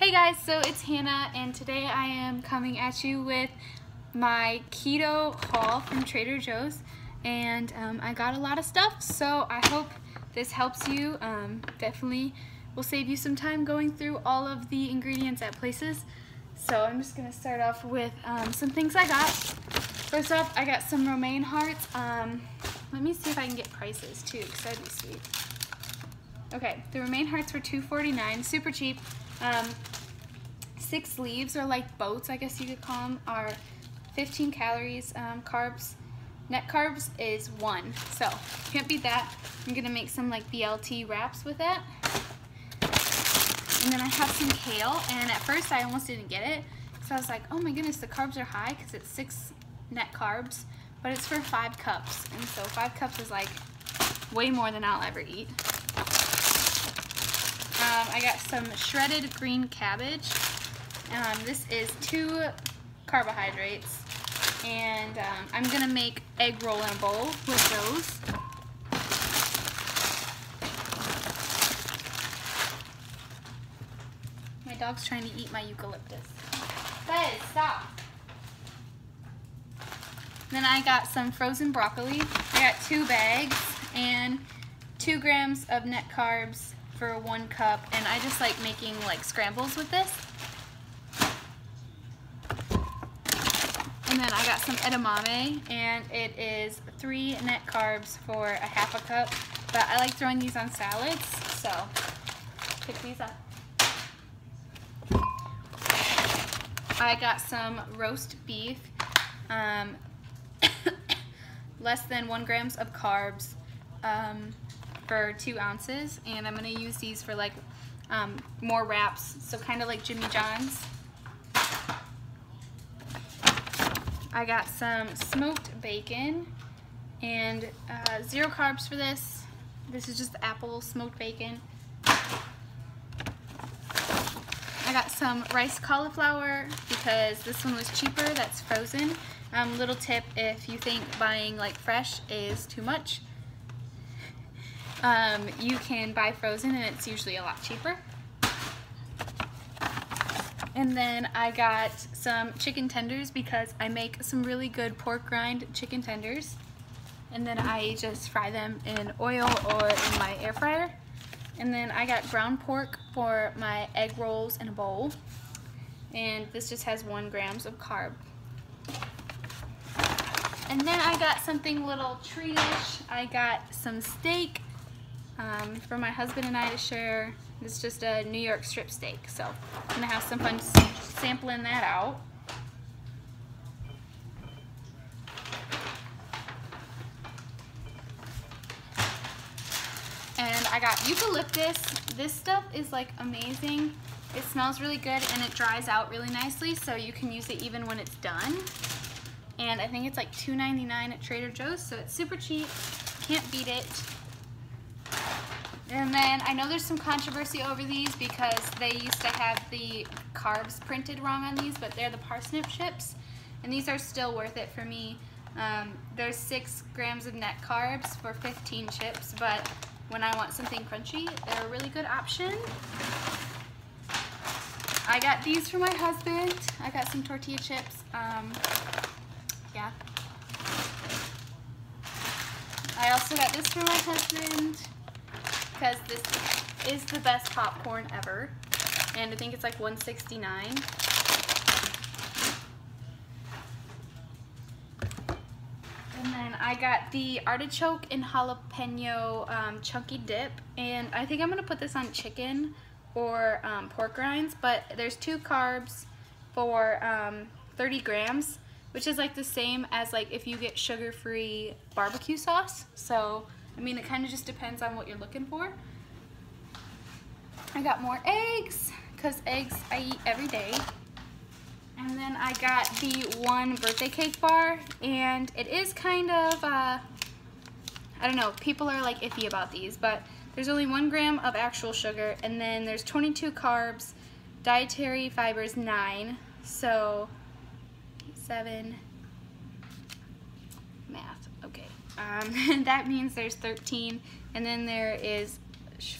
Hey guys, so it's Hannah and today I am coming at you with my keto haul from Trader Joe's and um, I got a lot of stuff so I hope this helps you. Um, definitely will save you some time going through all of the ingredients at places. So I'm just going to start off with um, some things I got. First off, I got some romaine hearts. Um, let me see if I can get prices too because that'd be sweet. Okay, the romaine hearts were $2.49, super cheap. Um, six leaves, or like boats, I guess you could call them, are 15 calories. Um, carbs, net carbs is one. So, can't beat that. I'm gonna make some like BLT wraps with it. And then I have some kale, and at first I almost didn't get it. So I was like, oh my goodness, the carbs are high because it's six net carbs, but it's for five cups. And so five cups is like way more than I'll ever eat. Um, I got some shredded green cabbage. Um, this is two carbohydrates. And um, I'm going to make egg roll in a bowl with those. My dog's trying to eat my eucalyptus. Guys, stop. Then I got some frozen broccoli. I got two bags and two grams of net carbs for one cup and I just like making like scrambles with this. And then I got some edamame and it is three net carbs for a half a cup. But I like throwing these on salads, so pick these up. I got some roast beef, um, less than one grams of carbs, um, for two ounces and I'm gonna use these for like um, more wraps so kind of like Jimmy John's. I got some smoked bacon and uh, zero carbs for this. This is just apple smoked bacon. I got some rice cauliflower because this one was cheaper that's frozen. Um, little tip if you think buying like fresh is too much um, you can buy frozen and it's usually a lot cheaper. And then I got some chicken tenders because I make some really good pork rind chicken tenders. And then I just fry them in oil or in my air fryer. And then I got ground pork for my egg rolls in a bowl. And this just has one grams of carb. And then I got something little treatish. I got some steak um, for my husband and I to share. It's just a New York strip steak, so I'm gonna have some fun sampling that out. And I got eucalyptus. This stuff is like amazing. It smells really good and it dries out really nicely, so you can use it even when it's done. And I think it's like $2.99 at Trader Joe's, so it's super cheap. Can't beat it. And then I know there's some controversy over these because they used to have the carbs printed wrong on these, but they're the parsnip chips. And these are still worth it for me. Um, there's six grams of net carbs for 15 chips, but when I want something crunchy, they're a really good option. I got these for my husband. I got some tortilla chips. Um, yeah. I also got this for my husband because this is the best popcorn ever. And I think it's like 169. And then I got the artichoke and jalapeno um, chunky dip. And I think I'm to put this on chicken or um, pork rinds. But there's two carbs for um, 30 grams, which is like the same as like if you get sugar-free barbecue sauce. So I mean, it kind of just depends on what you're looking for. I got more eggs, because eggs I eat every day. And then I got the one birthday cake bar, and it is kind of, uh, I don't know, people are like iffy about these, but there's only one gram of actual sugar, and then there's 22 carbs, dietary fibers nine, so seven, Um, that means there's 13, and then there is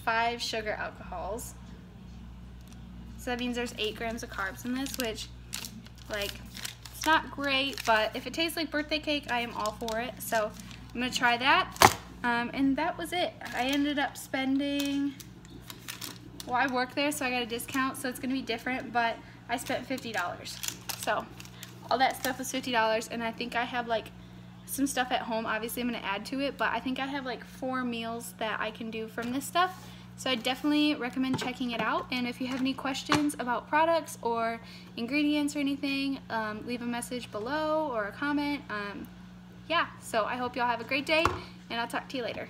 five sugar alcohols. So that means there's eight grams of carbs in this, which like it's not great, but if it tastes like birthday cake, I am all for it. So I'm gonna try that. Um, and that was it. I ended up spending, well I work there so I got a discount so it's gonna be different, but I spent $50. So all that stuff was $50 and I think I have like some stuff at home. Obviously I'm gonna add to it, but I think I have like four meals that I can do from this stuff. So I definitely recommend checking it out. And if you have any questions about products or ingredients or anything, um, leave a message below or a comment. Um, yeah, so I hope y'all have a great day and I'll talk to you later.